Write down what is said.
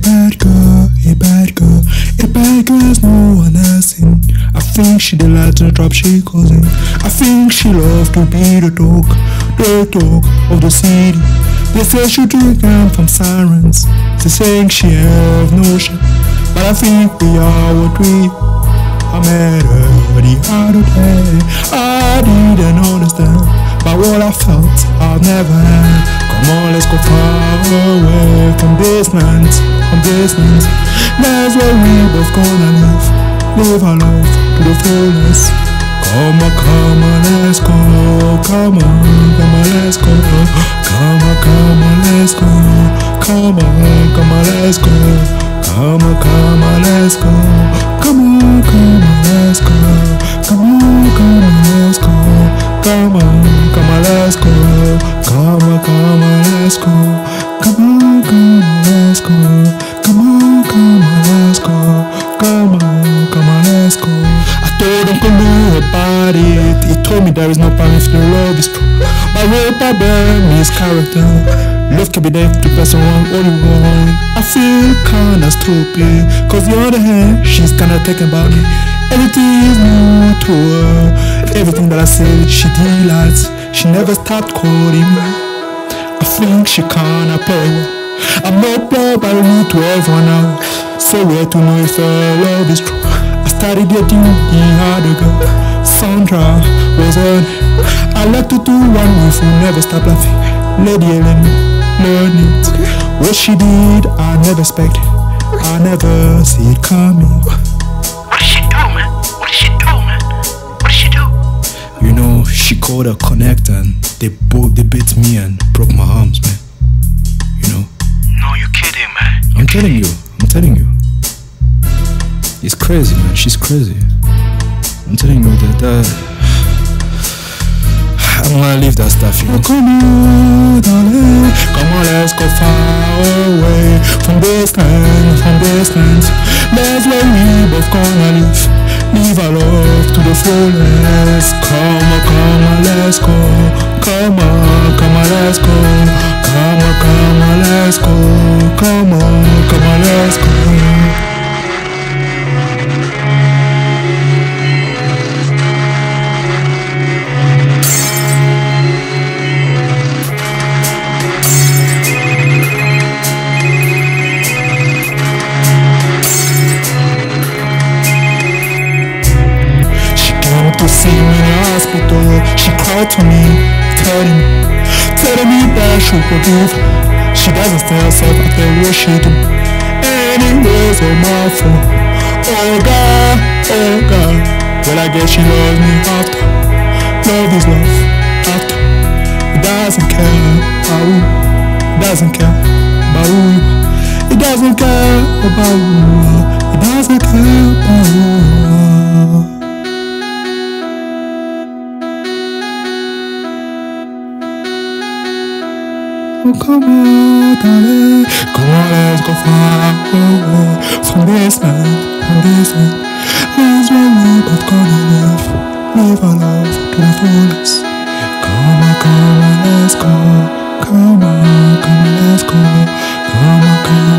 bad girl, a bad girl, a bad girl as no one has seen. I think she delights in the trap she in. I think she loves to be the dog, the dog of the city. They say she drink them from sirens. They saying she have no shit, but I think we are what we. I met her the other day. I didn't understand, but what I felt I'll never. Come on, let's go far away from this land, from this land. That's where we both gonna live, live our life to the fullest. Come on, come on, let's go. Come on, come on, let's go. Come on, come on, let's go. Come on, come on, let's go. Come on, come on, let's go. Let's go. Come on, come on, let's go. Come on, come on, let's go. Come on, come on, let's go. I told Uncle Lou about it. He told me there is no plan if the love is true. But what about his character? Love can be there to around all you want. I feel kinda stupid. Cause the other hand, she's kinda taken about me. Everything is new to her. Everything that I say, she delights. She never stopped calling me. I think she can't play well. I'm not proud, but I need to everyone now. So where to know if her love is true? I started dating the other girl. Sandra was on. I like to do one with who never stop laughing. Lady Helene, learn it. What she did, I never expected. I never see it coming. What did she do, man? What did she do, man? What did she do? You know, she called a connect and they both they beat me and broke my crazy, man. She's crazy. I'm telling you that. Uh, I don't wanna leave that stuff, you know. Come on. Come let's go far away from this land, from this land. That's where we both gonna live. Leave our love to the fullest. Come on, come on, let's go. Come on, come on, let's go. See me in the hospital. She called to me, telling me, telling me that she forgive. She doesn't tell herself after what she do. Anyways, oh my fault. Oh God, oh God. Well, I guess she loves me after. Love is love after. It doesn't care about who. Doesn't care about who you. It doesn't care about who Come on, darling. Come on, let's go far away from this man, from this man. Man's one love, but gone enough. Live our love to the. Come on, come on, let's go. Come on, come on, let's go. Come on, come on.